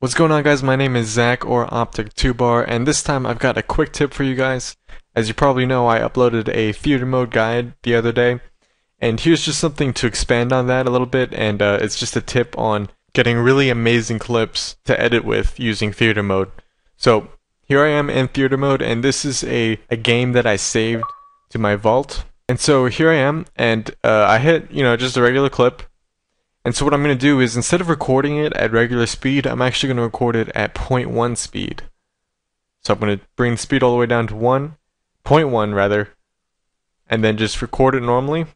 What's going on guys, my name is Zach or Optic2Bar and this time I've got a quick tip for you guys. As you probably know I uploaded a theater mode guide the other day and here's just something to expand on that a little bit and uh, it's just a tip on getting really amazing clips to edit with using theater mode. So here I am in theater mode and this is a, a game that I saved to my vault. And so here I am and uh, I hit you know just a regular clip and so what I'm going to do is instead of recording it at regular speed, I'm actually going to record it at 0.1 speed. So I'm going to bring the speed all the way down to 1, 0.1 rather, and then just record it normally.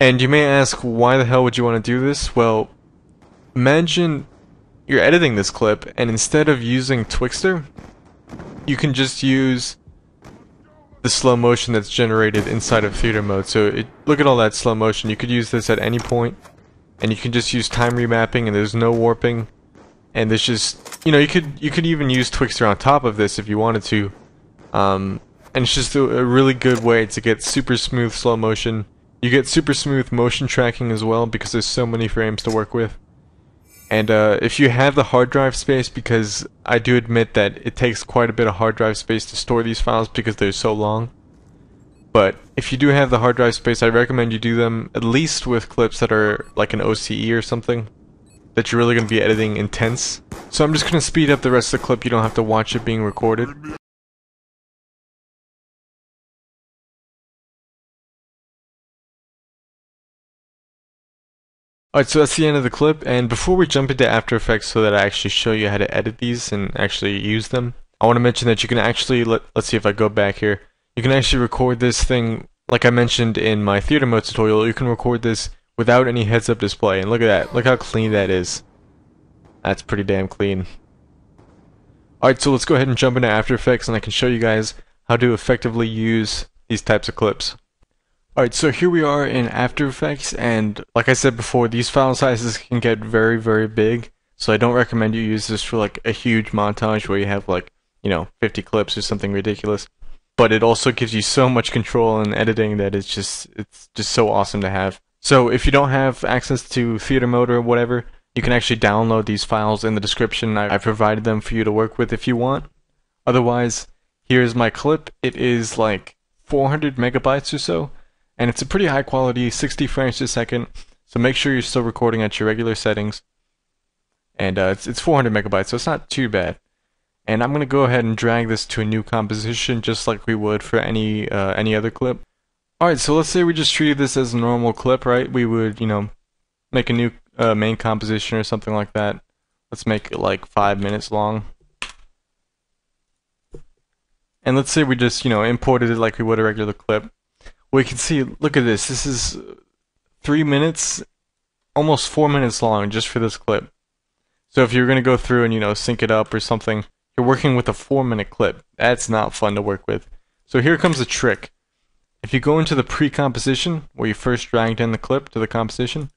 And you may ask, why the hell would you want to do this? Well, imagine you're editing this clip, and instead of using Twixtor, you can just use the slow motion that's generated inside of theater mode. So it, look at all that slow motion. You could use this at any point and you can just use time remapping and there's no warping. And there's just you know you could you could even use Twixtor on top of this if you wanted to. Um, and it's just a, a, really good way to get super smooth slow motion. You get super smooth motion tracking as well because there's so many frames to work with. And uh, if you have the hard drive space because I do admit that it takes quite a bit of hard drive space to store these files because they're so long but if you do have the hard drive space, I recommend you do them at least with clips that are like an OCE or something that you're really going to be editing intense. So I'm just going to speed up the rest of the clip, you don't have to watch it being recorded. Alright, so that's the end of the clip, and before we jump into After Effects so that I actually show you how to edit these and actually use them, I want to mention that you can actually, let, let's see if I go back here, you can actually record this thing, like I mentioned in my theater mode tutorial, you can record this without any heads-up display. And look at that, look how clean that is. That's pretty damn clean. Alright, so let's go ahead and jump into After Effects and I can show you guys how to effectively use these types of clips. Alright, so here we are in After Effects, and like I said before, these file sizes can get very, very big, so I don't recommend you use this for like a huge montage where you have like, you know, 50 clips or something ridiculous but it also gives you so much control in editing that it's just it's just so awesome to have. So if you don't have access to theater mode or whatever, you can actually download these files in the description. I, I provided them for you to work with if you want. Otherwise, here's my clip. It is like 400 megabytes or so, and it's a pretty high quality, 60 frames per second. So make sure you're still recording at your regular settings. And uh, it's, it's 400 megabytes, so it's not too bad. And I'm going to go ahead and drag this to a new composition just like we would for any uh, any other clip. Alright, so let's say we just treated this as a normal clip, right? We would, you know, make a new uh, main composition or something like that. Let's make it like five minutes long. And let's say we just, you know, imported it like we would a regular clip. We can see, look at this, this is three minutes, almost four minutes long just for this clip. So if you're going to go through and, you know, sync it up or something, you're working with a four minute clip. That's not fun to work with. So here comes the trick. If you go into the pre-composition, where you first dragged in the clip to the composition,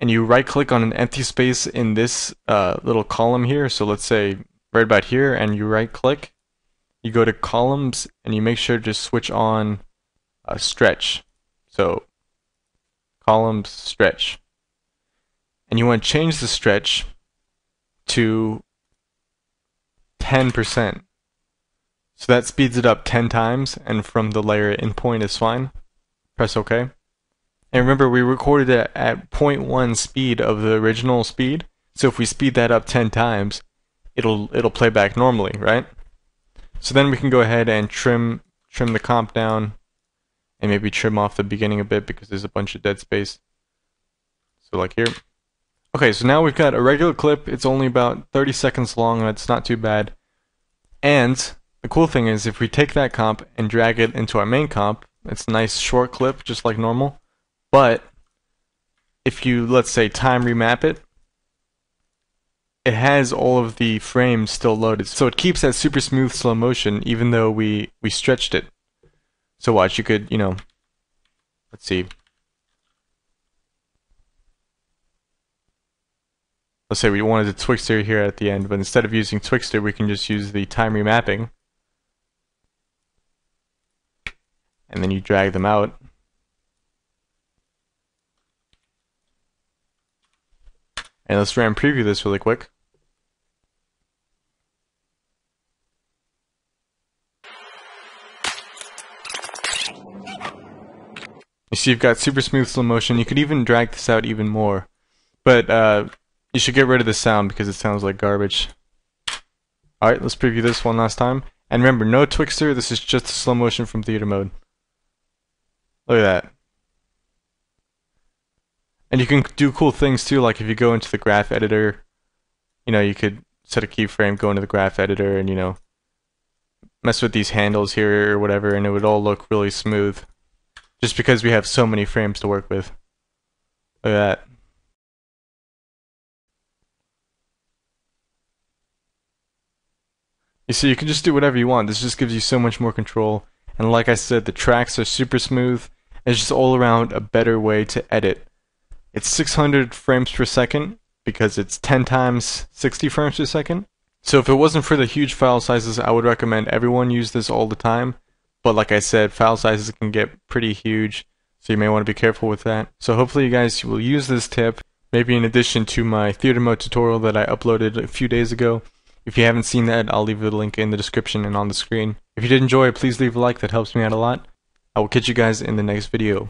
and you right click on an empty space in this uh, little column here, so let's say right about here, and you right click, you go to columns, and you make sure to switch on a stretch. So columns stretch. And you want to change the stretch to 10%. So that speeds it up 10 times, and from the layer endpoint is fine. Press OK. And remember, we recorded it at 0.1 speed of the original speed, so if we speed that up 10 times, it'll it'll play back normally, right? So then we can go ahead and trim trim the comp down, and maybe trim off the beginning a bit because there's a bunch of dead space. So like here. Okay, so now we've got a regular clip. It's only about 30 seconds long. It's not too bad. And the cool thing is if we take that comp and drag it into our main comp, it's a nice short clip, just like normal. But if you, let's say, time remap it, it has all of the frames still loaded. So it keeps that super smooth slow motion even though we, we stretched it. So watch, you could, you know, let's see, let's say we wanted a Twixtor here at the end, but instead of using Twixtor, we can just use the time remapping. And then you drag them out. And let's RAM preview this really quick. You see you've got super smooth slow motion. You could even drag this out even more. But uh, you should get rid of the sound because it sounds like garbage. Alright, let's preview this one last time. And remember, no Twixtor, this is just slow motion from theater mode. Look at that. And you can do cool things too, like if you go into the graph editor, you know, you could set a keyframe, go into the graph editor, and you know, mess with these handles here or whatever, and it would all look really smooth. Just because we have so many frames to work with. Look at that. See, you can just do whatever you want. This just gives you so much more control. And like I said, the tracks are super smooth. It's just all around a better way to edit. It's 600 frames per second because it's 10 times 60 frames per second. So if it wasn't for the huge file sizes, I would recommend everyone use this all the time. But like I said, file sizes can get pretty huge, so you may want to be careful with that. So hopefully you guys will use this tip, maybe in addition to my theater mode tutorial that I uploaded a few days ago. If you haven't seen that, I'll leave the link in the description and on the screen. If you did enjoy, please leave a like, that helps me out a lot. I will catch you guys in the next video.